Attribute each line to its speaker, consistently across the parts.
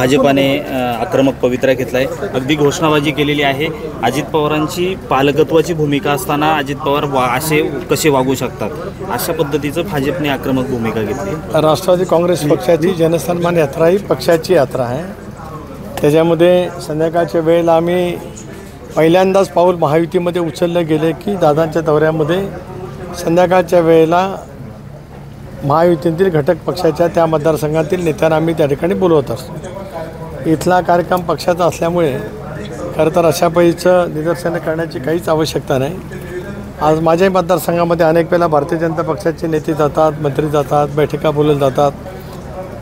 Speaker 1: भाजपाने आक्रमक पवित्रा घेतलाय. अगदी घोषणाबाजी केलेली आहे. अजित पवारांची पालकत्वाची भूमिका असताना अजित पवार वा असे कसे वागू शकतात? अशा पद्धतीचं भाजपने आक्रमक भूमिका घेतली.
Speaker 2: राष्ट्रवादी काँग्रेस पक्षाची जनसन्मान यात्रा ही पक्षाची यात्रा आहे. त्याच्यामध्ये संध्याकाळच्या वेळेला आम्ही पहिल्यांदाच पाऊल महायुतीमध्ये उचललं गेले की दादांच्या दौऱ्यामध्ये संध्याकाळच्या वेळेला महायुतीतील घटक पक्षाच्या त्या मतदारसंघातील नेत्यांना आम्ही त्या ठिकाणी बोलवत असतो. इथला कार्यक्रम पक्षाचा असल्यामुळे खरं तर अशा पैचं निदर्शनं करण्याची काहीच आवश्यकता नाही. आज माझ्याही मतदारसंघामध्ये अनेक वेळेला भारतीय जनता पक्षाचे नेते जातात मंत्री जातात बैठका बोलवल्या जातात.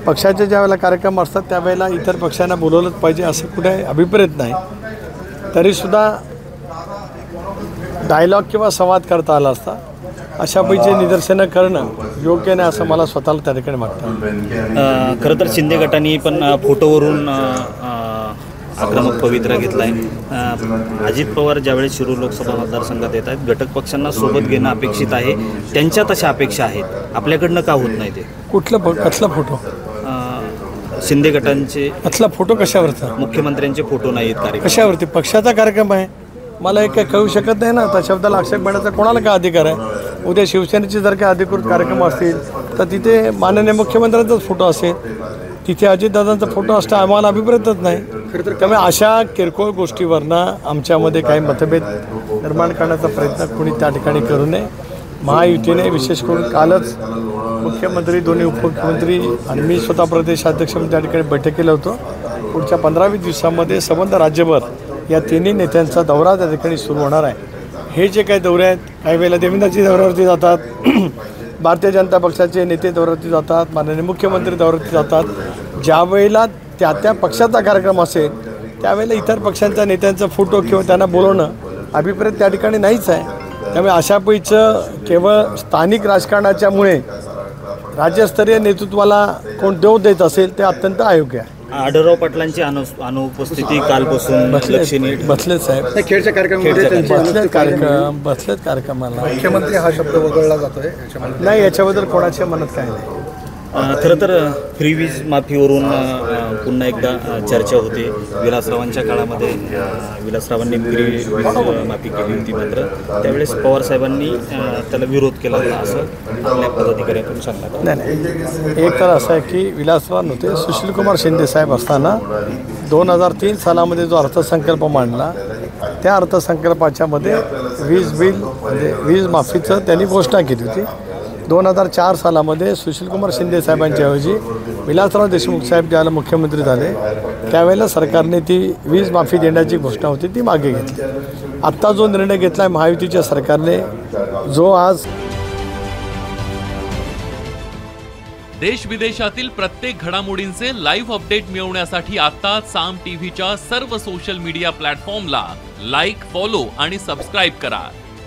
Speaker 2: पक्षाचे ज्या वेळेला कार्यक्रम असतात त्यावेळेला इतर पक्षांना बोलवलंच पाहिजे असं कुठे अभिप्रेत नाही. तरीसुद्धा डायलॉग किंवा संवाद करता आला असता अशा पैकी निदर्शनं करणं योग्य नाही असं मला स्वतःला त्या ठिकाणी वाटतं.
Speaker 1: खरं तर शिंदे गटाने पण फोटोवरून आक्रमक पवित्रा घेतलाय. अ, अजित पवार ज्यावेळेस शिरूर लोकसभा मतदारसंघात येत आहेत घटक पक्षांना सोबत घेणं अपेक्षित आहे. त्यांच्या तशा अपेक्षा आहेत. आपल्याकडनं का होत नाही ते?
Speaker 2: कुठलं कसला फोटो?
Speaker 1: शिंदे गटांचे
Speaker 2: कसला फोटो कशावरचा?
Speaker 1: मुख्यमंत्र्यांचे फोटो नाही आहेत कार्यक्रम
Speaker 2: कशावरती? पक्षाचा कार्यक्रम आहे. मला एक काही कळू शकत नाही ना त्या शब्दाला आक्षेप घेण्याचा कोणाला काय अधिकार आहे? उद्या शिवसेनेचे जर काही अधिकृत कार्यक्रम असतील तर तिथे माननीय मुख्यमंत्र्यांचाच फोटो असेल. तिथे अजितदादांचा फोटो असता आम्हाला अभिप्रेतच नाही. त्यामुळे अशा किरकोळ गोष्टीवरनं आमच्यामध्ये काही मतभेद निर्माण करण्याचा प्रयत्न कोणी त्या ठिकाणी करू नये. महायुतीने विशेष करून कालच मुख्यमंत्री दोन्ही उपमुख्यमंत्री आणि मी स्वतः प्रदेशाध्यक्ष म्हणून त्या ठिकाणी बैठक केलं होतो. पुढच्या पंधरा वीस दिवसामध्ये संबंध राज्यभर या तिन्ही नेत्यांचा दौरा त्या ठिकाणी सुरू होणार आहे. हे जे काही दौरे आहेत काही वेळेला देवेंद्रजी दौऱ्यावरती जातात भारतीय जनता पक्षाचे नेते दौऱ्यावरती जातात माननीय मुख्यमंत्री दौऱ्यावरती जातात. ज्या वेळेला त्या त्या पक्षाचा कार्यक्रम असेल त्यावेळेला इतर पक्षांच्या नेत्यांचा फोटो किंवा त्यांना बोलवणं अभिप्रेत त्या ठिकाणी नाहीच आहे. त्यामुळे अशा पैचं केवळ स्थानिक राजकारणाच्यामुळे राज्यस्तरीय नेतृत्वाला कोण देव देत असेल ते अत्यंत अयोग्य आहे.
Speaker 1: आढळराव पाटलांची अनु अनुपस्थिती कालपासून लक्षणीय.
Speaker 2: बसले बसलेच साहेब.
Speaker 3: खेळच्या कार्यक्रमामध्ये त्यांची
Speaker 2: बसलेत कार्यक्रम बसलेत कार्यक्रमाला.
Speaker 3: मुख्यमंत्री हा शब्द वगळला जातोय. याच्यामध्ये
Speaker 2: नाही याच्याबद्दल कोणाच्या मनात काय नाही.
Speaker 1: अ, खरं तर फ्री वीज माफीवरून अ, पुन्हा एकदा चर्चा होते. विलासरावांच्या काळामध्ये विलासरावांनी वीज माफी केली होती मात्र त्यावेळेस पवारसाहेबांनी त्याला विरोध केला होता. असं आपल्या पदाधिकाऱ्यांकडून सांगण्यात
Speaker 2: नाही नाही. एक तर असं आहे की विलासराव नव्हते. सुशीलकुमार शिंदे साहेब असताना दोन हजार तीन सालामध्ये जो अर्थसंकल्प मांडला त्या अर्थसंकल्पाच्यामध्ये वीज बिल म्हणजे वीज माफीचं त्यांनी घोषणा केली होती. दोन हजार चार सालामध्ये सुशीलकुमार शिंदे साहेबांच्याऐवजी विलासराव देशमुख साहेब ज्याला मुख्यमंत्री झाले त्यावेळेला सरकारने ती वीज माफी देण्याची घोषणा होती ती मागे घेतली. आत्ता जो निर्णय घेतला आहे महायुतीच्या सरकारने जो आज
Speaker 4: देश विदेशातील प्रत्येक घडामोडींचे लाईव्ह अपडेट मिळवण्यासाठी आता साम टीव्हीच्या सर्व सोशल मीडिया प्लॅटफॉर्मला लाईक फॉलो आणि सबस्क्राईब करा.